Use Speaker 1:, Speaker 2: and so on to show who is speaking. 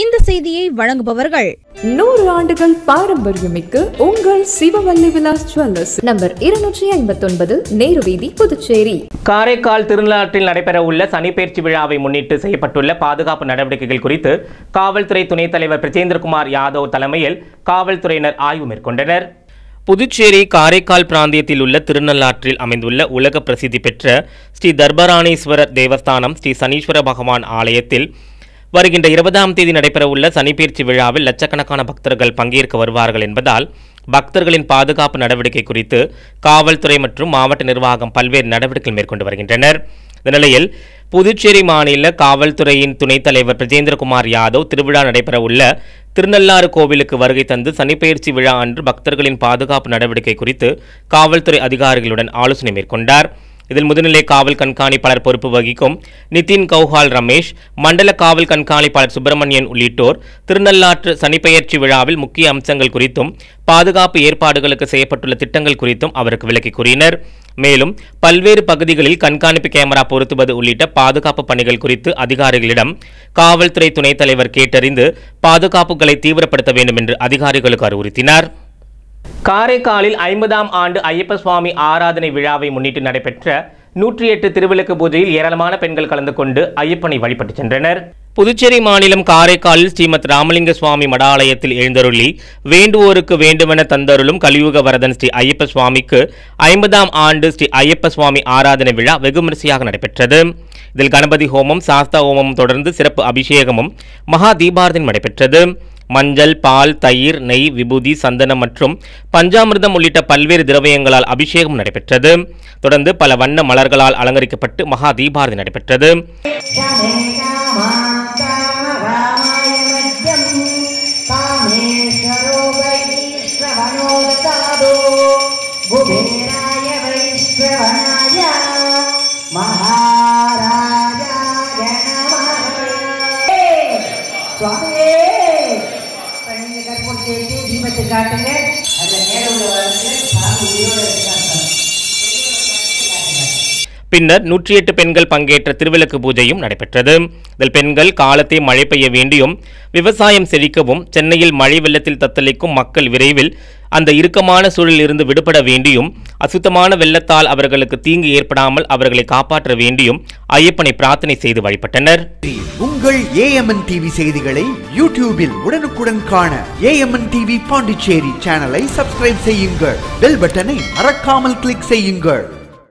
Speaker 1: இந்த செய்தியை வழங்குபவர்கள்
Speaker 2: நூறு ஆண்டுகள் பாரம்பரியமிக்க உங்கள் சிவவல்லி விலாஸ் ஜுவல்லர்ஸ். நம்பர் இருநூற்றி ஐம்பத்தொன்பது நேரு வீதி புதுச்சேரி.
Speaker 3: காரைக்கால் திருநாட்டில் நடைபெறவுள்ள சனிப்பெயர்ச்சி விழாவை முன்னிட்டு செய்யப்பட்டுள்ள பாதுகாப்பு நடவடிக்கைகள் குறித்து காவல்துறை துணைத் தலைவர் பிரஜேந்திரகுமார் யாதவ் தலைமையில் காவல்துறையினர் ஆய்வு மேற்கொண்டனர். புதுச்சேரி காரைக்கால் பிராந்தியத்தில் உள்ள திருநள்ளாற்றில் அமைந்துள்ள உலக பிரசித்தி பெற்ற ஸ்ரீ தர்பராணீஸ்வரர் தேவஸ்தானம் ஸ்ரீ சனீஸ்வர பகவான் ஆலயத்தில் வருகின்ற இருபதாம் தேதி நடைபெறவுள்ள சனிப்பெயர்ச்சி விழாவில் லட்சக்கணக்கான பக்தர்கள் பங்கேற்க வருவார்கள் என்பதால் பக்தர்களின் பாதுகாப்பு நடவடிக்கை குறித்து காவல்துறை மற்றும் மாவட்ட நிர்வாகம் பல்வேறு நடவடிக்கைகள் மேற்கொண்டு வருகின்றனர். இந்த நிலையில் புதுச்சேரி மாநில காவல்துறையின் துணைத் தலைவர் பிரஜேந்திரகுமார் யாதவ் திருவிழா நடைபெறவுள்ள திருநள்ளாறு கோவிலுக்கு வருகை தந்து சனிப்பெயர்ச்சி விழா அன்று பக்தர்களின் பாதுகாப்பு நடவடிக்கை குறித்து காவல்துறை அதிகாரிகளுடன் ஆலோசனை மேற்கொண்டார். இதில் முதுநிலை காவல் கண்காணிப்பாளர் பொறுப்பு வகிக்கும் நிதின் கௌஹால் ரமேஷ் மண்டல காவல் கண்காணிப்பாளர் சுப்பிரமணியன் உள்ளிட்டோர் திருநள்ளாற்று சனிப்பெயர்ச்சி விழாவில் முக்கிய அம்சங்கள் குறித்தும் பாதுகாப்பு ஏற்பாடுகளுக்கு செய்யப்பட்டுள்ள திட்டங்கள் குறித்தும் அவருக்கு விளக்கி கூறினர். மேலும் பல்வேறு பகுதிகளில் கண்காணிப்பு கேமரா பொருத்துவது உள்ளிட்ட பாதுகாப்பு பணிகள் குறித்து அதிகாரிகளிடம் காவல்துறை துணைத் தலைவர் கேட்டறிந்து பாதுகாப்புகளை தீவிரப்படுத்த வேண்டும் என்று அதிகாரிகளுக்கு அறிவுறுத்தினார். காரைக்காலில் ஐம்பதாம் ஆண்டு ஐயப்ப சுவாமி ஆராதனை விழாவை முன்னிட்டு நடைபெற்ற நூற்றி எட்டு திருவிளக்கு பூஜையில் ஏராளமான பெண்கள் கலந்து கொண்டு ஐயப்பனை வழிபட்டு சென்றனர். புதுச்சேரி மாநிலம் காரைக்காலில் ஸ்ரீமத் ராமலிங்க சுவாமி மடாலயத்தில் எழுந்தருளி வேண்டுவோருக்கு வேண்டுமென தந்தருளும் கலியுக வரதன் ஸ்ரீ ஐயப்ப சுவாமிக்கு ஐம்பதாம் ஆண்டு ஸ்ரீ ஐயப்ப சுவாமி ஆராதனை விழா வெகுமரிசையாக நடைபெற்றது. இதில் கணபதி ஹோமம் சாஸ்தா ஹோமம் தொடர்ந்து சிறப்பு அபிஷேகமும் மகா தீபாரதனும் நடைபெற்றது. மஞ்சள் பால் தயிர் நெய் விபூதி சந்தனம் மற்றும் பஞ்சாமிர்தம் உள்ளிட்ட பல்வேறு திரவியங்களால் அபிஷேகம் நடைபெற்றது. தொடர்ந்து பல வண்ண மலர்களால் அலங்கரிக்கப்பட்டு மகா தீபாரதி நடைபெற்றது.
Speaker 4: மகாராஜா நம காட்டுங்க. அந்த நேரம் உள்ள வந்து சாமி உயிரோடு இருக்காங்க.
Speaker 3: பின்னர் நூற்றி எட்டு பெண்கள் பங்கேற்ற திருவிளக்கு பூஜையும் நடைபெற்றது. இதில் பெண்கள் காலத்தை மழை பெய்ய வேண்டியும் விவசாயம் செழிக்கவும் சென்னையில் மழை வெள்ளத்தில் தத்தளிக்கும் மக்கள் விரைவில் அந்த இறுக்கமான சூழலிலிருந்து விடுபட வேண்டியும் அசுத்தமான வெள்ளத்தால் அவர்களுக்கு தீங்கு ஏற்படாமல் அவர்களை காப்பாற்ற வேண்டியும் ஐயப்பனை பிரார்த்தனை செய்து வழிபட்டனர்.
Speaker 5: உங்கள் ஏஎம்என் டிவி செய்திகளை யூடியூபில் உடனுக்குடன் காண ஏஎம்என் டிவி பாண்டிச்சேரி சேனலை சப்ஸ்கிரைப் செய்யுங்கள். பெல் பட்டனை மறக்காமல் கிளிக் செய்யுங்கள்.